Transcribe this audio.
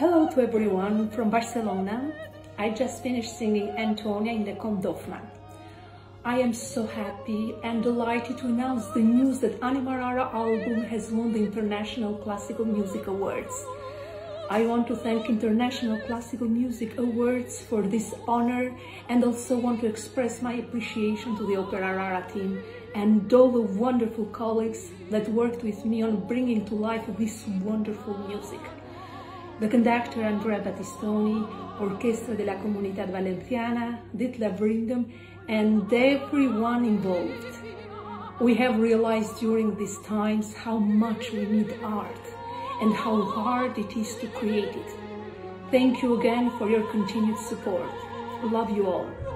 Hello to everyone from Barcelona. I just finished singing Antonia in the Dauphin. I am so happy and delighted to announce the news that Anima Rara album has won the International Classical Music Awards. I want to thank International Classical Music Awards for this honor and also want to express my appreciation to the Opera Rara team and all the wonderful colleagues that worked with me on bringing to life this wonderful music. The conductor Andrea Battistoni, Orchestra de la Comunidad Valenciana, Ditlev Rindom, and everyone involved. We have realized during these times how much we need art and how hard it is to create it. Thank you again for your continued support. Love you all.